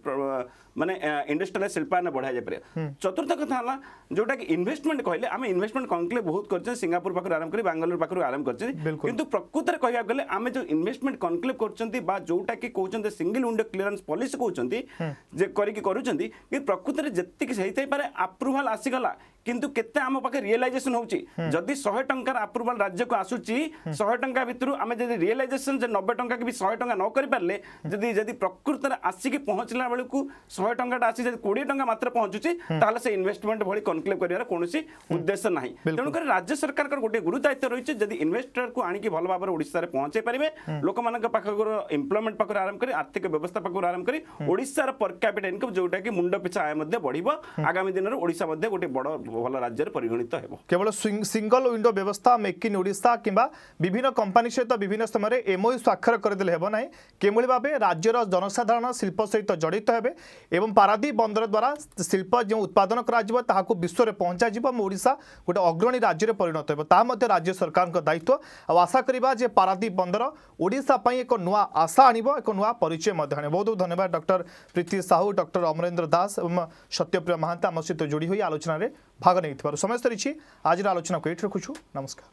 B: ମାନେ ଇଣ୍ଡଷ୍ଟ୍ରିଆଲ ଶିଳ୍ପାୟନ ବଢ଼ାଯାଇପାରିବ ଚତୁର୍ଥ କଥା ହେଲା ଯେଉଁଟାକି ଇନଭେଷ୍ଟମେଣ୍ଟ କହିଲେ ଆମେ ଇନଭେଷ୍ଟମେଣ୍ଟ କନକ୍ଲେଭ୍ ବହୁତ କରିଛନ୍ତି ସିଙ୍ଗାପୁର ପାଖରୁ ଆରମ୍ଭ କରି ବାଙ୍ଗାଲୋର ପାଖରୁ ଆରମ୍ଭ କରିଛନ୍ତି କିନ୍ତୁ ପ୍ରକୃତରେ କହିବାକୁ ଗଲେ ଆମେ ଯେଉଁ ଇନଭେଷ୍ଟମେଣ୍ଟ କନକ୍ଲେଭ୍ କରୁଛନ୍ତି ବା ଯେଉଁଟାକି କହୁଛନ୍ତି ସିଙ୍ଗଲ ୱିଣ୍ଡୋ କ୍ଲିୟରାନ୍ସ ପଲିସି କହୁଛନ୍ତି ଯେ କରିକି କରୁଛନ୍ତି କି ପ୍ରକୃତରେ ଯେତିକି ହେଇଥାଇପାରେ ଆପ୍ରୁଭାଲ୍ ଆସିଗଲା କିନ୍ତୁ କେତେ ଆମ ପାଖରେ ରିଏଲାଇଜେସନ ହେଉଛି ଯଦି ଶହେ ଟଙ୍କାର ଆପ୍ରୁଭାଲ ରାଜ୍ୟକୁ ଆସୁଛି ଶହେ ଟଙ୍କା ଭିତରୁ ଆମେ ଯଦି ରିଏଲାଇଜେସନ ଯେ ନବେ ଟଙ୍କା କି ବି ଶହେ ଟଙ୍କା ନ କରିପାରିଲେ ଯଦି ଯଦି ପ୍ରକୃତରେ ଆସିକି ପହଞ୍ଚିଲା ବେଳକୁ ଶହେ ଟଙ୍କାଟା ଆସି ଯଦି କୋଡ଼ିଏ ଟଙ୍କା ମାତ୍ର ପହଞ୍ଚୁଛି ତାହେଲେ ସେ ଇନଭେଷ୍ଟମେଣ୍ଟ ଭଳି କନକ୍ଲେଭ କରିବାର କୌଣସି ଉଦ୍ଦେଶ୍ୟ ନାହିଁ ତେଣୁକରି ରାଜ୍ୟ ସରକାରଙ୍କର ଗୋଟିଏ ଗୁରୁ ଦାୟିତ୍ୱ ରହିଛି ଯଦି ଇନଭେଷ୍ଟରକୁ ଆଣିକି ଭଲ ଭାବରେ ଓଡ଼ିଶାରେ ପହଞ୍ଚାଇ ପାରିବେ ଲୋକମାନଙ୍କ ପାଖରୁ ଏମ୍ପ୍ଲୟମେଣ୍ଟ ପାଖରୁ ଆରମ୍ଭ କରି ଆର୍ଥିକ ବ୍ୟବସ୍ଥା ପାଖରୁ ଆରମ୍ଭ କରି ଓଡ଼ିଶାର ପର କ୍ୟାପିଟା ଇନକମ୍ ଯେଉଁଟାକି ମୁଣ୍ଡ ପିଛା ଆୟ ମଧ୍ୟ ବଢ଼ିବ ଆଗାମୀ ଦିନରେ ଓଡ଼ିଶା ମଧ୍ୟ ଗୋଟେ ବଡ଼ ଭଲ ରାଜ୍ୟରେ ପରିଗଣିତ ହେବ
A: କେବଳ ସିଙ୍ଗଲ ୱିଣ୍ଡୋ ବ୍ୟବସ୍ଥା ମେକ୍ ଇନ୍ ଓଡ଼ିଶା କିମ୍ବା ବିଭିନ୍ନ କମ୍ପାନୀ ସହିତ ବିଭିନ୍ନ ସମୟରେ ଏମ୍ଓୟୁ ସ୍ୱାକ୍ଷର କରିଦେଲେ ହେବ ନାହିଁ କିଭଳି ଭାବେ ରାଜ୍ୟର ଜନସାଧାରଣ ଶିଳ୍ପ ସହିତ ଜଡ଼ିତ ହେବେ ଏବଂ ପାରାଦ୍ୱୀପ ବନ୍ଦର ଦ୍ୱାରା ଶିଳ୍ପ ଯେଉଁ ଉତ୍ପାଦନ କରାଯିବ ତାହାକୁ ବିଶ୍ୱରେ ପହଞ୍ଚାଯିବ ଏବଂ ଓଡ଼ିଶା ଗୋଟେ ଅଗ୍ରଣୀ ରାଜ୍ୟରେ ପରିଣତ ହେବ ତାହା ମଧ୍ୟ ରାଜ୍ୟ ସରକାରଙ୍କ ଦାୟିତ୍ୱ ଆଉ ଆଶା କରିବା ଯେ ପାରାଦ୍ୱୀପ ବନ୍ଦର ଓଡ଼ିଶା ପାଇଁ ଏକ ନୂଆ ଆଶା ଆଣିବ ଏକ ନୂଆ ପରିଚୟ ମଧ୍ୟ ଆଣିବ ବହୁତ ବହୁତ ଧନ୍ୟବାଦ ଡକ୍ଟର ପ୍ରୀତି ସାହୁ ଡକ୍ଟର ଅମରେନ୍ଦ୍ର ଦାସ ଏବଂ ସତ୍ୟପ୍ରିୟ ମହାନ୍ତ ଆମ ସହିତ ଯୋଡ଼ି ହୋଇ ଆଲୋଚନାରେ ଭାଗ ନେଇଥିବାରୁ થવાનું સમજતરી છીએ આજના આલોચના એટલું રાખું